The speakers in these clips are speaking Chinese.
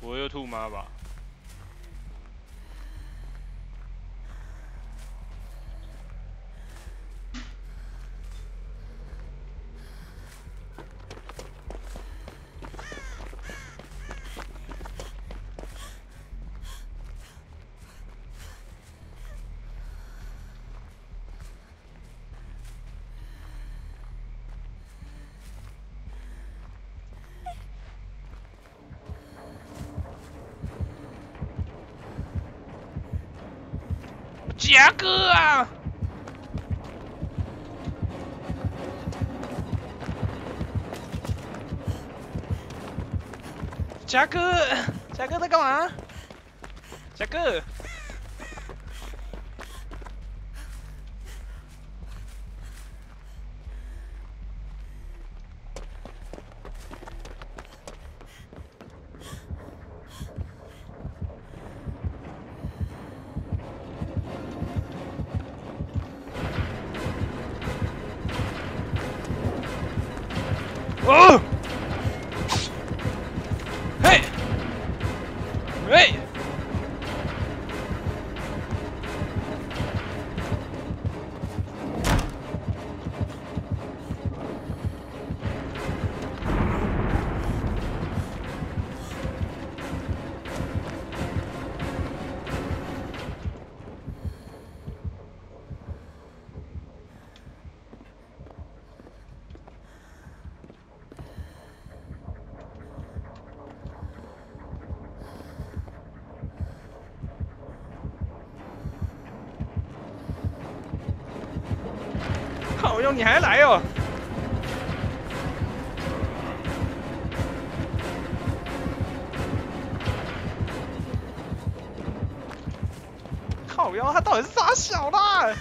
不会又吐妈吧？嘉哥啊！嘉哥，嘉哥在干嘛？嘉哥，哦！你还来哦！靠腰，他到底是傻小啦？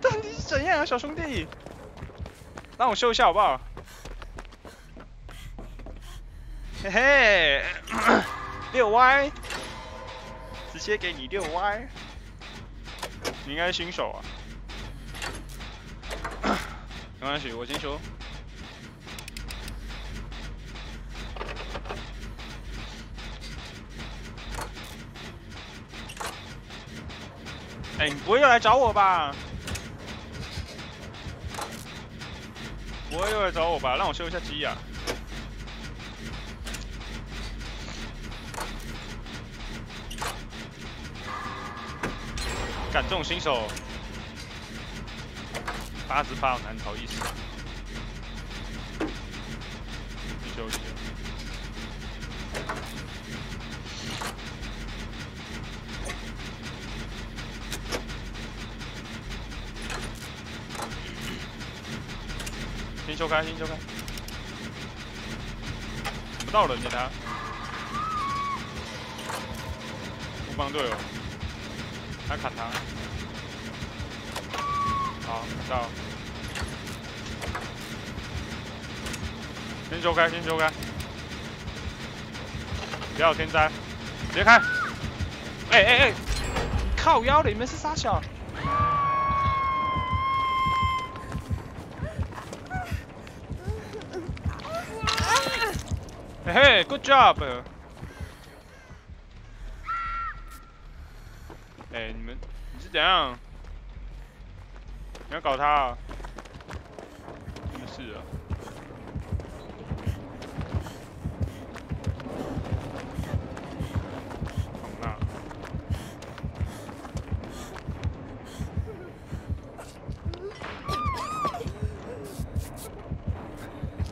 到底是怎样啊，小兄弟？让我秀一下好不好？嘿嘿，六 Y，直接给你六 Y。你应该是新手啊，没关系，我先修。哎、你不会又来找我吧？不会又来找我吧？让我修一下机啊。干这种新手，八十八难逃一死。你修一修。先修开，先修开。不到人你他。不帮队友。他砍他，好，到，先修开，先修开，不要天灾，直接开，哎哎哎，靠腰的，你们是傻小，嘿嘿，good job。哎、你们你是怎样？你要搞他、啊？真的是啊！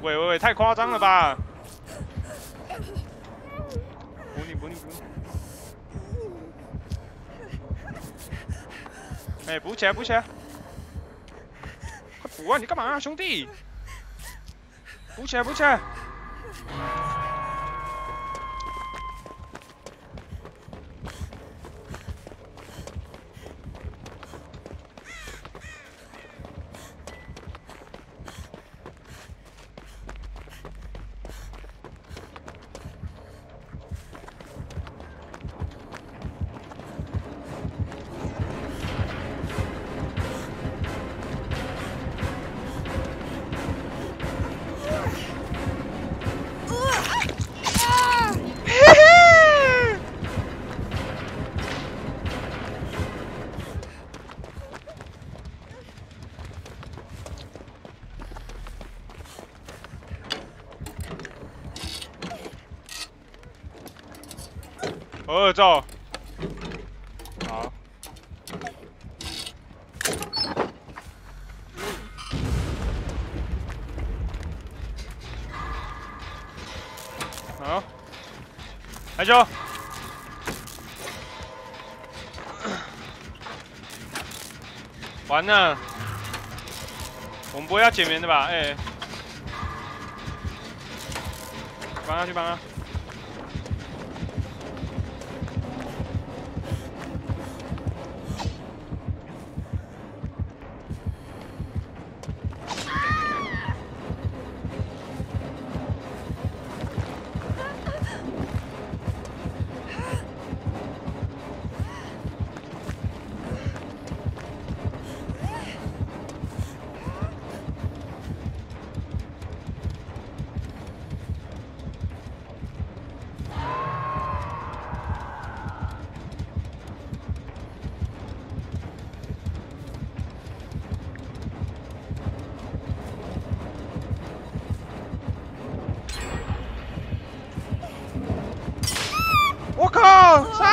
喂喂喂，太夸张了吧！补你补你补你！哎、补起来，补起来！快补啊！你干嘛啊，兄弟？补起来，补起来！好。好。来球。完了。我们不会要减棉的吧？哎。帮他去帮他。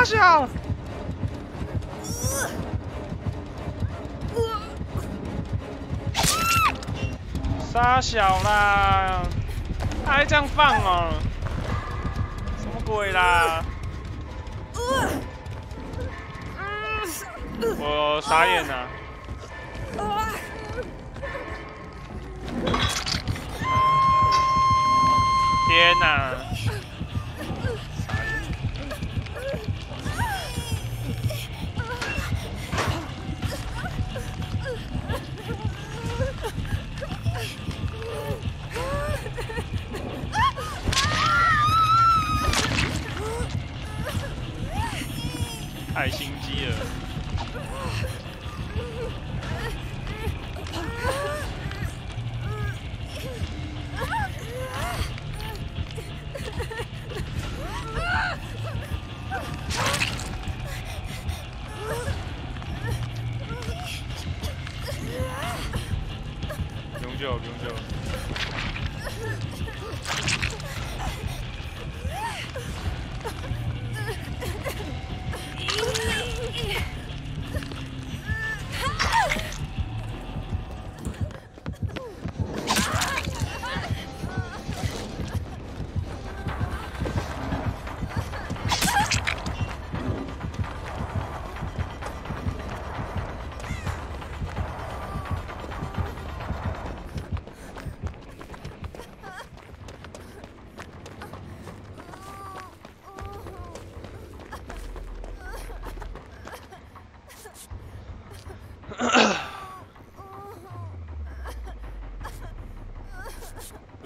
傻小，傻小啦，还这样放哦？什么鬼啦？我傻眼了！天哪！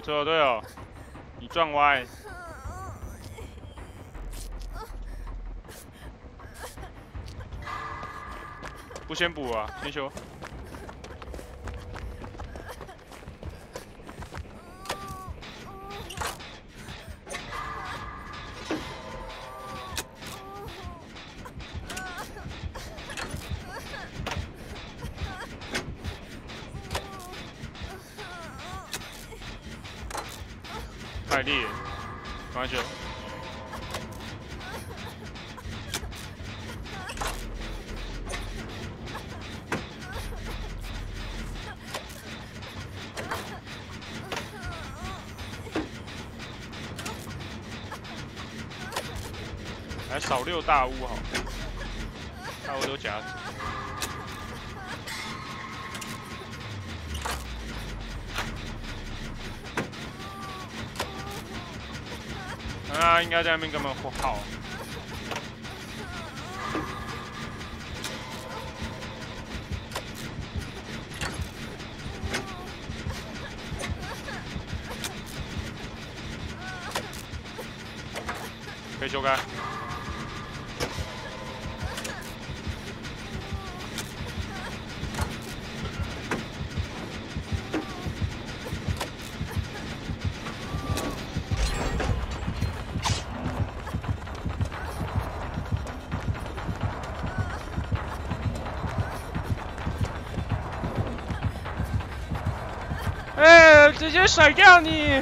错，队友，你撞歪，不先补啊，先修。快递，快去！来少六大屋好，大屋都夹他。应该在那边根本不好。可以修改。哎，直接甩掉你！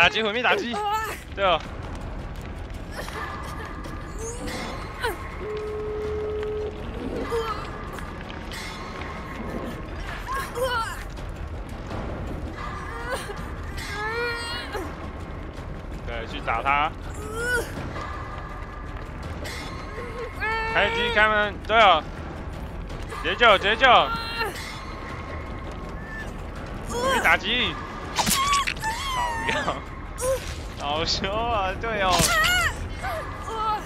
打击，毁灭打击，对哦。对，去打他。开机开门，对哦。解救解救。毁灭打击。好凶啊，队友。啊，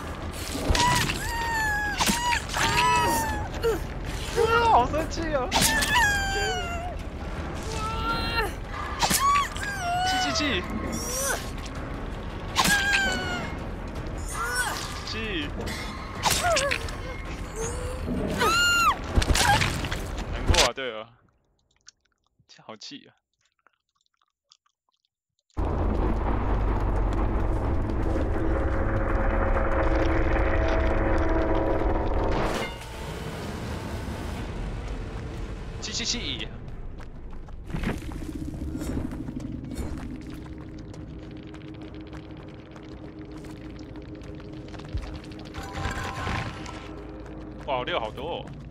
好生气啊。啊。气气气。气。难过啊，队友。这好气啊。嘻嘻嘻！哇，六好多！哦。